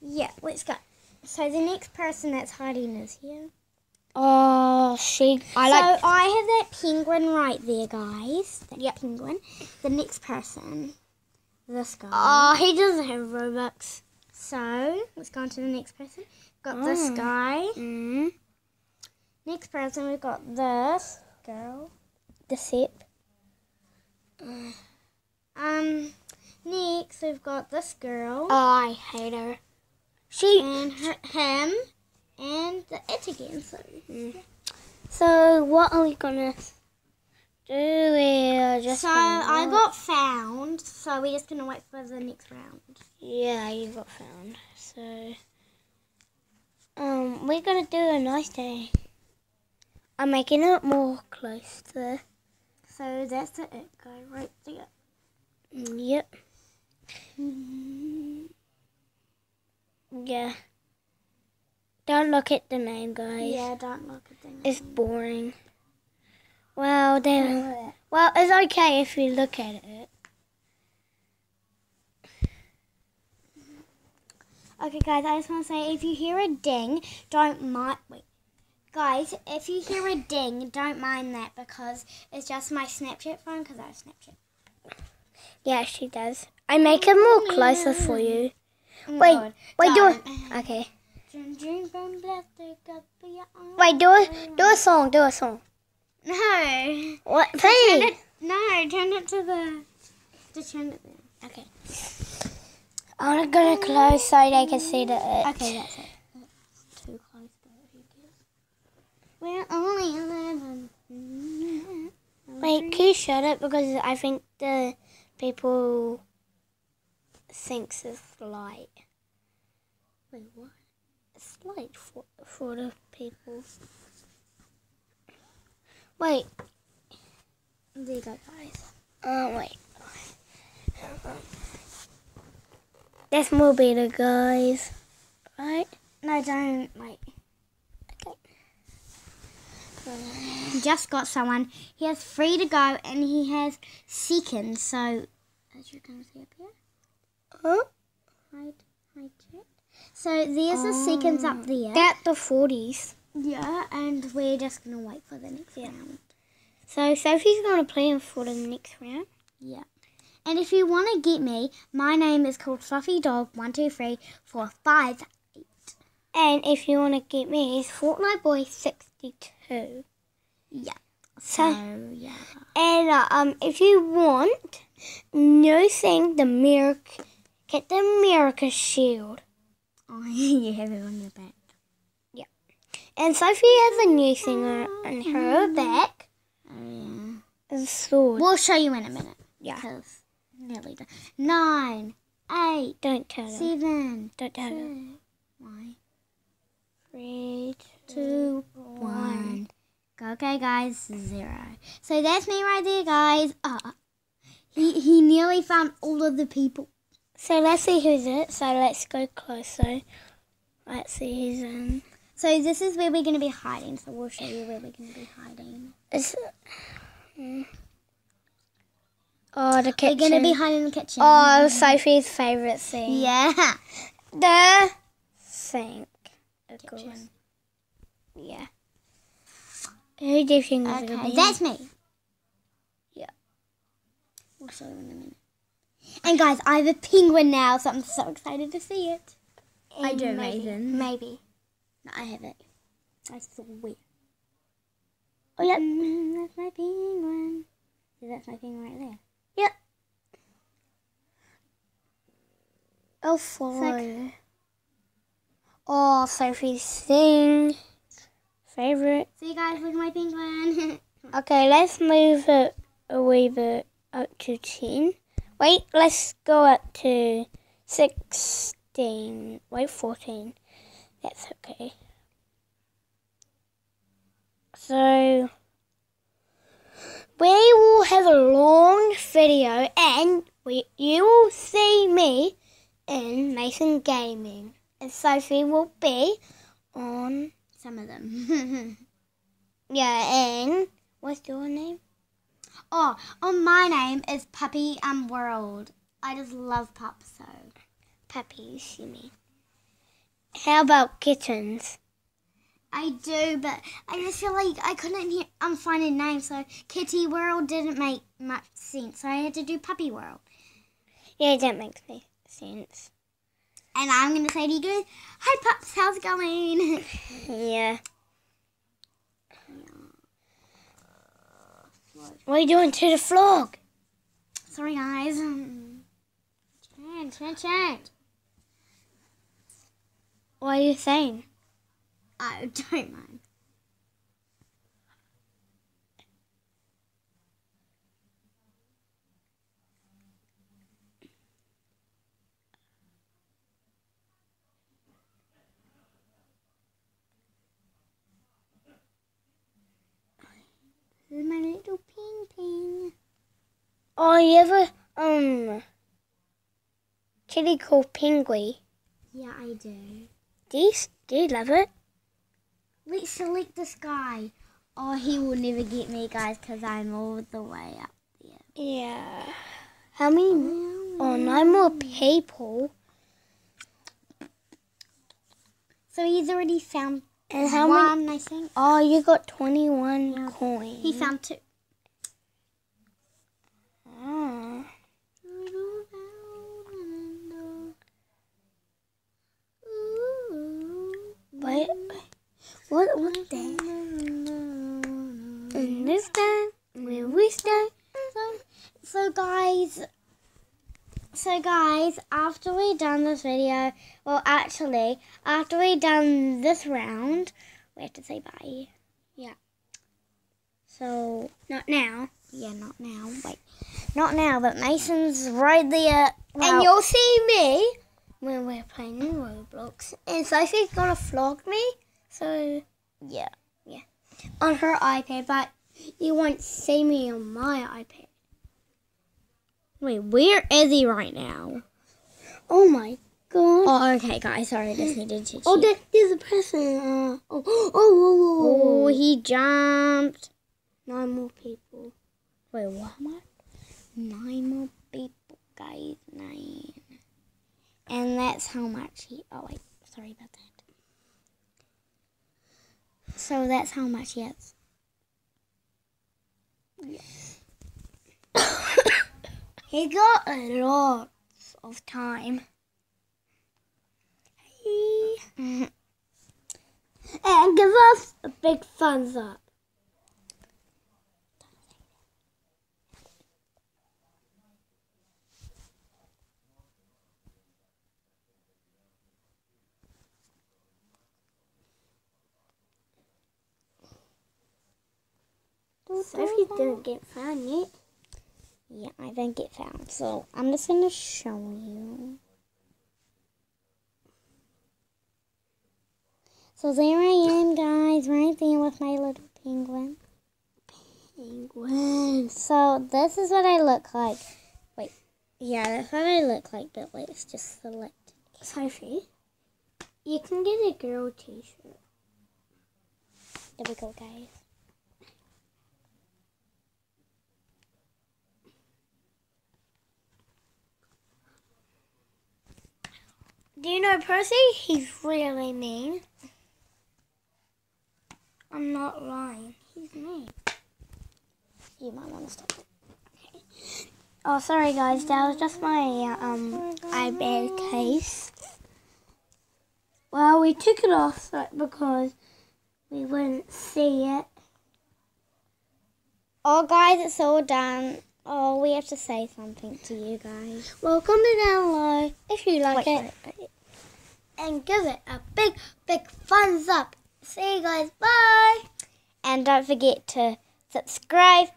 Yeah, let's go. So the next person that's hiding is here. Oh, she. I like. so. I have that penguin right there, guys. That penguin. The next person, this guy. Oh, he doesn't have Robux. So let's go on to the next person. Got this Oh. guy. Mm. Next person, we've got this girl. The sip. Um, next we've got this girl Oh, I hate her. She. and her, him and the it again. So mm-hmm. So what are we gonna do? We're just. so I got found. So we're just gonna wait for the next round. Yeah, you got found. So. Um, we're gonna do a nice day. I'm making it more close to. So that's the it guy right there. Mm, yep. Mm-hmm. Yeah. Don't look at the name, guys. Yeah, don't look at them. It's boring. Well, then. Well, it's okay if you look at it. Okay, guys, I just want to say if you hear a ding, don't mind. Wait. Guys, if you hear a ding, don't mind that because it's just my Snapchat phone because I have Snapchat. Yeah, she does. I make it more closer for you. Wait, Lord, wait, do it. Okay. Drink, drink from plastic up your arm. Wait, do a do a song. Do a song. No. What? Turn Please. it, no, turn it to the. Just turn it there. Okay. I'm gonna close so they can see the. Okay, that's it. That's too close, but who cares? We're only 11. Wait, can you shut it because I think the people thinks it's light. Wait, what? It's light for for the people. Wait. There you go, guys. Oh wait. That's more better, guys. Right? No, don't. Wait. Okay. Just got someone. He has three to go and he has seconds. So, as you can see up here, Huh? hide, hide chat. So there's the seconds up there. That's the forties. yeah, and we're just gonna wait for the next round. So Sophie's gonna play him for the next round. Yeah. And if you want to get me, my name is called Fluffy Dog One Two Three Four Five. And if you wanna get me, it's Fortnite Boy sixty two. Yeah. So So yeah. and uh, um if you want new thing the America get the America shield. Oh, you have it on your back. Yeah. And Sophie has a new thing on, her back. Oh, yeah. A sword. We'll show you in a minute. Yeah. Nearly done. Nine, eight, Don't tell them. seven, Don't tell them. six, one, Three, two, one. Go, okay, guys. Zero. So that's me right there, guys. Uh, he he nearly found all of the people. So let's see who's in it. So let's go closer. Let's see who's in. So this is where we're gonna be hiding. So we'll show you where we're gonna be hiding. It's, mm. oh, the kitchen. We're gonna be hiding in the kitchen. Oh, Sophie's favourite thing. yeah. The sink. Of course. Kitchen. Yeah. Who do you think Okay, be? that's me. Yeah. We'll show you in a minute. And guys, I have a penguin now, so I'm so excited to see it. I do, maybe. Maybe. No, I have it. I swear. Oh, yep. Mm, that's my penguin. See, that's my penguin right there. Yep. Oh, four. Oh, Sophie's thing. Favorite. See, you guys, look at my penguin. Okay, let's move it a wee bit up to 10. Wait, let's go up to 16. Wait, 14. That's okay. So, we will have a long video and we, you will see me in Mason Gaming. And Sophie will be on, Some of them. yeah, and what's your name? Oh, oh, my name is Puppy um World. I just love pups, so. Puppies, you mean. How about kittens? I do, but I just feel like I couldn't hear, um, find a name, so Kitty World didn't make much sense, so I had to do Puppy World. Yeah, it makes me sense. And I'm gonna say to you guys, hi pups, how's it going? Yeah. What are you doing to the vlog? Sorry guys. Um, change, change, change. What are you saying? I don't mind. This is my little ping ping. Oh, you ever um kitty called Penguin? Yeah, I do. Do you, do you love it? Let's select this guy. Oh, he will never get me, guys, because I'm all the way up there. Yeah. How many? Oh, nine more people. So he's already found And how many? I think. Oh, you got twenty-one Yeah. coins. He found two. Oh. Wait. What? What the? And this time, we we start. So guys, so guys, after we done this video, well actually, after we done this round, we have to say bye. Yeah. So, Not now. yeah, not now. Wait. Not now, but Mason's right there. and you'll see me when we're playing Roblox. And Sophie's gonna flog me. So yeah. Yeah, on her iPad, but you won't see me on my iPad. Wait, where is he right now? Oh my god. Oh, okay, guys. Sorry, I just needed to. Oh, there, there's a person. Uh, oh, oh, oh, oh, he jumped. Nine more people. Wait, what? Nine more people, guys. Nine. And that's how much he. Oh, wait. Sorry about that. So that's how much he has. He got a lot of time. Mhm. And give us a big thumbs up. Sophie didn't get found yet. Yeah, I didn't get found. So I'm just going to show you. So there I am, guys, right there with my little penguin. Penguin. So this is what I look like. Wait, yeah, that's what I look like, but let's just select. Sophie, you can get a girl t-shirt. There we go, guys. Do you know Percy? He's really mean. I'm not lying. He's mean. You might want to stop it. Oh, sorry guys. That was just my um iPad case. Well, we took it off because we wouldn't see it. Oh, guys, it's all done. Oh, we have to say something to you guys. Well, comment down below if you like Wait, it wait, wait. And give it a big, big thumbs up. See you guys. Bye. And don't forget to subscribe,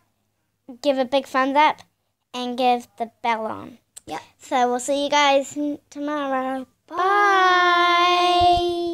give a big thumbs up, and give the bell on. Yeah. So we'll see you guys tomorrow. Bye. Bye.